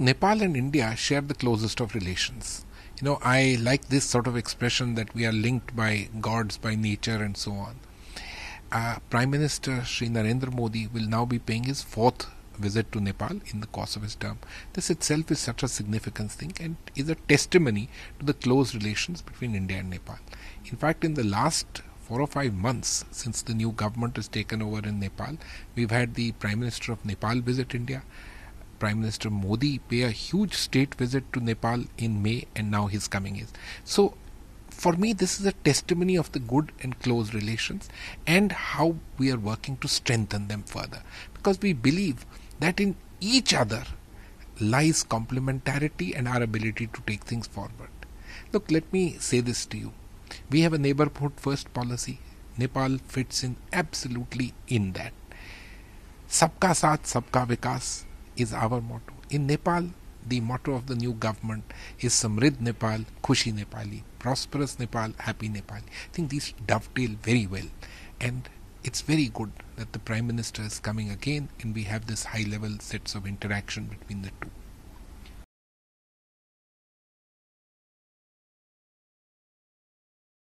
Nepal and India share the closest of relations. You know, I like this sort of expression that we are linked by gods, by nature, and so on. Uh, Prime Minister Sri Narendra Modi will now be paying his fourth visit to Nepal in the course of his term. This itself is such a significant thing and is a testimony to the close relations between India and Nepal. In fact, in the last four or five months since the new government has taken over in Nepal, we've had the Prime Minister of Nepal visit India. Prime Minister Modi pay a huge state visit to Nepal in May, and now he's coming in. So, for me, this is a testimony of the good and close relations and how we are working to strengthen them further. Because we believe that in each other lies complementarity and our ability to take things forward. Look, let me say this to you. We have a neighborhood first policy. Nepal fits in absolutely in that. Sabka Saath, Sabka Vikas is our motto. In Nepal, the motto of the new government is Samrid Nepal, Khushi Nepali, prosperous Nepal, happy Nepal. I think these dovetail very well, and it's very good that the Prime Minister is coming again and we have this high level sets of interaction between the two.